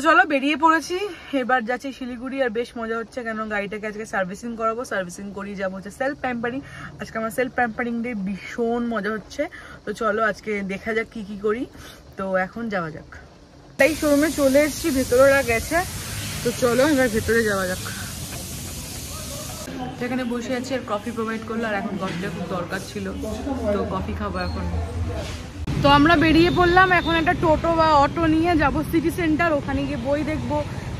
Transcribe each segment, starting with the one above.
তো চলো, বেরিয়ে পড়েছি। এবার যাচ্ছি শিলিগুড়ি, আর বেশ মজা হচ্ছে কেন গাড়িটাকে আজকে সার্ভিসিং করাবো। সার্ভিসিং করিয়ে যাব হচ্ছে সেলফ প্যাম্পারিং আজকে আমার সেলফ প্যাম্পারিং ডে ভীষণ মজা হচ্ছে। তো চলো, আজকে দেখা যাক কি কি করি। তো এখন যাওয়া যাক। তাই শোরুমে চলে এসেছি ভেতরে ওরা গেছে। তো চলো, এবার ভেতরে যাওয়া যাক। সেখানে বসে আছি, আর কফি প্রোভাইড করল, আর এখন কফিটা খুব দরকার ছিল। তো কফি খাব এখন। তো আমরা বেরিয়ে পড়লাম, এখন একটা টোটো বা অটো নিয়ে যাব সিটি সেন্টার ওখানে গিয়ে বই দেখব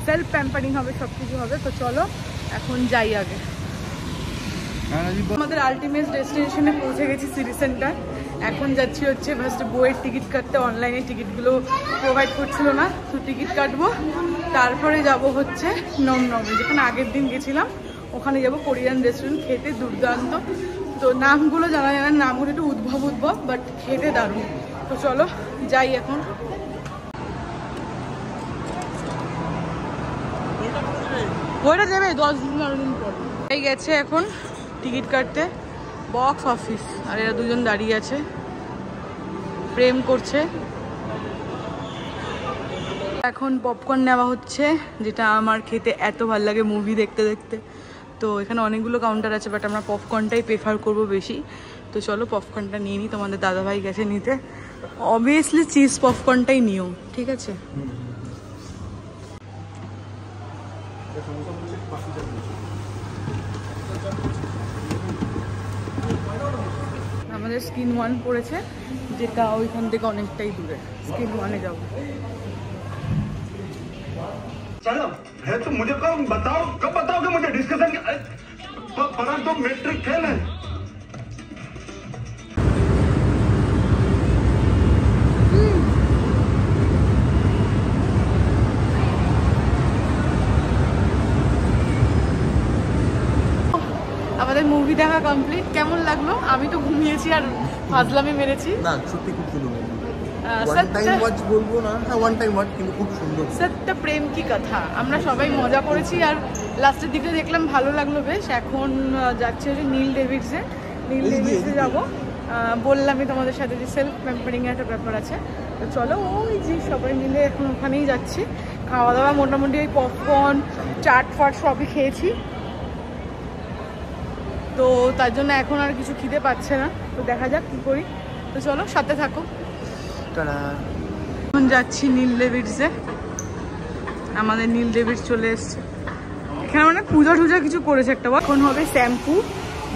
সেলফ প্যাম্পারিং হবে সব কিছু হবে, তো চলো, এখন যাই আগে। আমাদের আলটিমেট ডেস্টিনেশনে পৌঁছে গেছি সিটি সেন্টার এখন যাচ্ছি হচ্ছে ফার্স্ট বইয়ের টিকিট কাটতে অনলাইনে টিকিটগুলো প্রোভাইড করছিল না, তো টিকিট কাটবো। তারপরে যাব হচ্ছে নমনমে যেখানে আগের দিন গেছিলাম, ওখানে যাব কোরিয়ান রেস্টুরেন্ট খেতে, দুর্দান্ত। তো নামগুলো জানা জানা নামগুলো একটু উদ্ভব উদ্ভব বাট খেতে দারুণ। তো চলো, যাই এখন। বইটা দেবে দশ বারো দিন পর। এই গেছে এখন টিকিট কাটতে। বক্স অফিস আর এরা দুজন দাঁড়িয়ে আছে। প্রেম করছে। এখন পপকর্ন নেওয়া হচ্ছে, যেটা আমার খেতে এত ভালো লাগে মুভি দেখতে দেখতে। তো এখানে অনেকগুলো কাউন্টার আছে বাট আমরা পপকর্নটাই প্রেফার করব বেশি। তো চলো পপকর্নটা নিয়ে নিই তোমাদের দাদাভাই গেছে নিতে। অবভিয়াসলি চিজ পপকর্নটাই নিও ঠিক আছে আমাদের স্কিন ওয়ান পড়েছে যেটা ওইখান থেকে অনেকটাই দূরে স্কিন ওয়ানে যাবো चलो है तो मुझे कहो बताओ कब बताओगे मुझे डिस्कशन परंतु तो मेट्रिक फेल है দেখা কমপ্লিট কেমন লাগল? আমি তো ঘুমিয়েছি আর ফাজলামি মেরেছি। না সত্যি খুব সুন্দর না। হ্যাঁ প্রেম কি কথা? আমরা সবাই মজা করেছি আর লাস্টের দিকে দেখলাম ভালো লাগল বেশ। এখন যাচ্ছে হচ্ছে নীল ডেভিডসে। নীল ডেভিডসে যাব। বললামই তোমাদের সাথে যে সেলফ প্যাম্পারিং একটা ব্যাপার আছে। তো চলো ওই যে সবাই মিলে এখন ওখানেই যাচ্ছি। খাওয়া দাওয়া মোটামুটি ওই পপকর্ন চাট ফাট সবই খেয়েছি। তো তার জন্য এখন আর কিছু খিদে পাচ্ছে না। তো দেখা যাক কী করি। তো চলো সাথে থাকো। এখন যাচ্ছি নীল ডেভিডসে আমাদের নীল ডেভিডস চলে এসছে। এখানে মানে পূজা টুজা কিছু করেছে একটা বার। এখন হবে শ্যাম্পু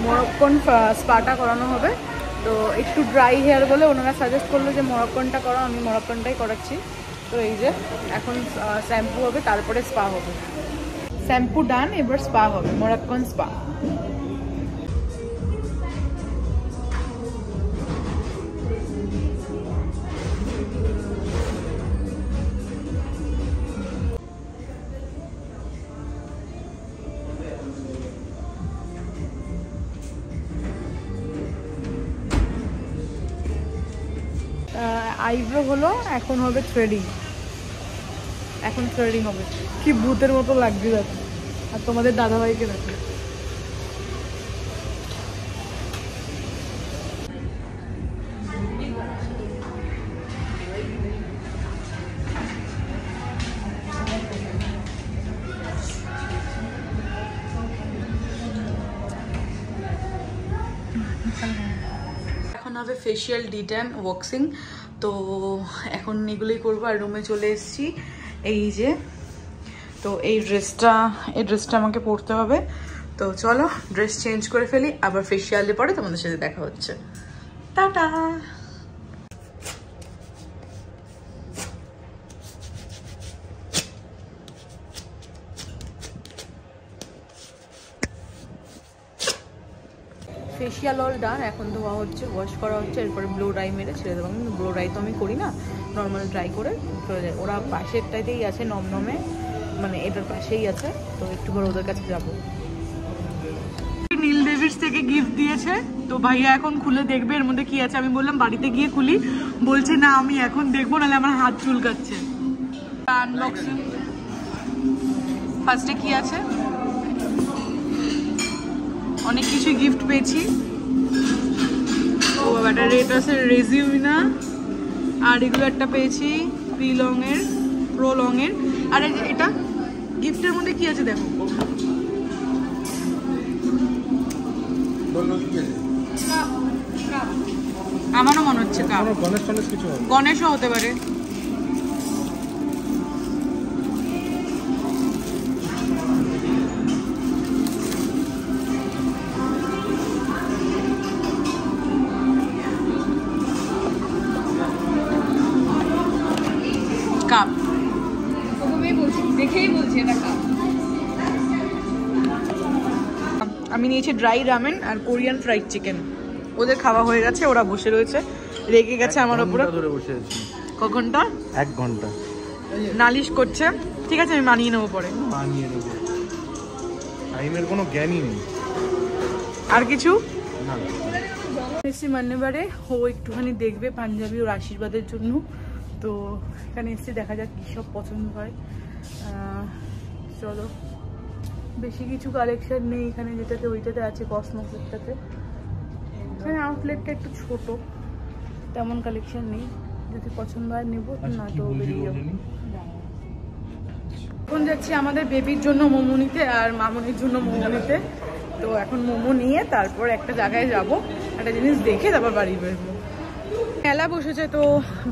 মরক্কন স্পাটা করানো হবে। তো একটু ড্রাই হেয়ার বলে ওনারা সাজেস্ট করল যে মরক্কনটা করো আমি মরক্কনটাই করাচ্ছি। তো এই যে এখন শ্যাম্পু হবে তারপরে স্পা হবে। শ্যাম্পু ডান এবার স্পা হবে মরক্কন স্পা আইব্রো হলো, এখন হবে থ্রেডিং এখন থ্রেডিং হবে। কি ভূতের মতো লাগবে আর তোমাদের দাদাভাইকে দেখো। হবে ফেশিয়াল ডিটান ওয়াক্সিং তো এখন এগুলোই করব আর রুমে চলে এসেছি। এই যে, তো এই ড্রেসটা এই ড্রেসটা আমাকে পরতে হবে। তো চলো ড্রেস চেঞ্জ করে ফেলি, আবার ফেসিয়ালে পরে তোমাদের সাথে দেখা হচ্ছে। টাটা! ফেশিয়াল অল ডান, এখন ধোয়া হচ্ছে ওয়াশ করা হচ্ছে, এরপরে ব্লো ড্রাই মেরে ছেড়ে দেবো। কিন্তু ব্লো ড্রাই তো আমি করি না নর্মাল ড্রাই করে চলে যায় ওরা পাশেরটাতেই আছে নমনমে মানে এটার পাশেই আছে, তো একটু করে ওদের কাছে যাব। নীল ডেভিডস থেকে গিফট দিয়েছে, তো ভাইয়া এখন খুলে দেখবে, এর মধ্যে কি আছে আমি বললাম, বাড়িতে গিয়ে খুলি। বলছে, না, আমি এখন দেখব, নাহলে আমার হাত চুলকাচ্ছে। আনবক্সিং ফার্স্টে কি আছে? অনেক কিছু গিফট পেয়েছি। ও একটা রেড আছে রেজিউনা আর এগুলো একটা পেয়েছি প্রিলং এর প্রো লং এর আর এই যে এটা গিফটের মধ্যে কি আছে দেখো? বলল কি আছে? আমারও মনে হচ্ছে গণেশ হতে পারে। আমি নিয়েছি ড্রাই রামেন আর কোরিয়ান ফ্রাইড চিকেন ওদের খাওয়া হয়ে গেছে ওরা বসে রয়েছে। রেগে গেছে আমার উপরে ধরে বসে আছি। কখনটা এক ঘণ্টা। নালিশ করছে। ঠিক আছে আমি মানিয়ে নেব পরে। বানিয়ে দেবো টাইমের কোনো জ্ঞানই নেই। আর কিছু? না। এসছি মান্যবারে। ও একটুখানি দেখবে পাঞ্জাবি ওর আশীর্বাদের জন্য। তো এখানে এসে দেখা যাক কী সব পছন্দ হয়। চলো। বেশি কিছু কালেকশন নেই এখানে যেটাতে ওইটাতে আছে কসমোসেরটাতে এখানে আউটলেটটা একটু ছোট তেমন কালেকশন নেই। যদি পছন্দ হয় নেব না তো বেরিয়ে যাব। এখন যাচ্ছি আমাদের বেবির জন্য মোমো নিতে আর মামনির জন্য মোমো নিতে। তো এখন মোমো নিয়ে তারপর একটা জায়গায় যাব একটা জিনিস দেখে তারপর বাড়ি বেরবো। মেলা বসেছে তো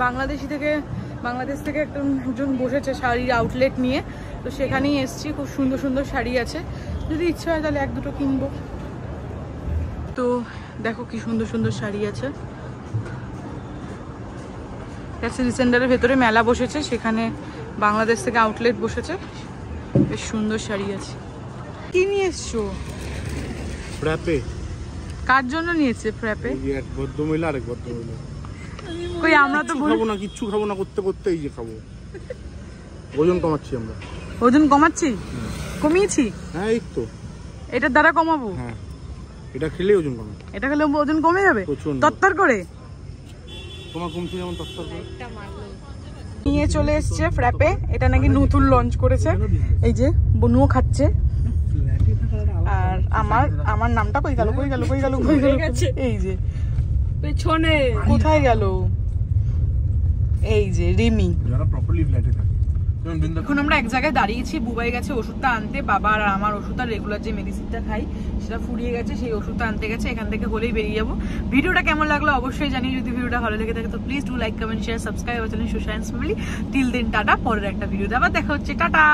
বাংলাদেশি থেকে বাংলাদেশ থেকে একটা একজন বসেছে শাড়ির আউটলেট নিয়ে। তো সেখানেই এসছি খুব সুন্দর সুন্দর শাড়ি আছে। যদি ইচ্ছা হয় তাহলে এক দুটো কিনবো। তো দেখো কি সুন্দর সুন্দর শাড়ি আছে। সিটি সেন্টারের ভেতরে মেলা বসেছে সেখানে বাংলাদেশ থেকে আউটলেট বসেছে। বেশ সুন্দর শাড়ি আছে। কি নিয়ে এসছো? ফ্র্যাপে কার জন্য নিয়েছে ফ্র্যাপে এক ভদ্রমহিলা আর এক ভদ্রমহিলা কই আমরা তো খাব না কিচ্ছু খাব না করতে করতে এই যে খাব। ওজন কমাচ্ছি আমরা। ওজন কমাচ্ছি? কমিয়েছি? হ্যাঁ এই তো। এটার দ্বারা কমাবো? হ্যাঁ। এটা খেলে ওজন কমে। এটা খেলে ওজন কমে যাবে। তত্তর করে? তোমার কমছে যেমন তত্তর করে? নিয়ে চলে এসছে ফ্র্যাপে এটা নাকি নতুন লঞ্চ করেছে। এই যে বনুও খাচ্ছে। আর আমার আমার নামটা কই গেল কই গেল কই গেল কই গেল? এই যে। পেছনে। কোথায় গেল? এই যে রিমি। যারা প্রপারলি ফ্ল্যাটে থাকে। এখন আমরা এক জায়গায় দাঁড়িয়েছি, বুবাই গেছে ওষুধটা আনতে, বাবা আর আমার ওষুধটা রেগুলার যে মেডিসিনটা খাই, সেটা ফুরিয়ে গেছে, সেই ওষুধটা আনতে গেছে, এখান থেকে হলেই বেরিয়ে যাব। ভিডিওটা কেমন লাগল অবশ্যই জানি যদি ভিডিওটা ভালো লেগে থাকে তো please do like comment share subscribe channel Sushayan family till দিন টাটা, পরের একটা ভিডিওতে আবার দেখা হচ্ছে, টাটা!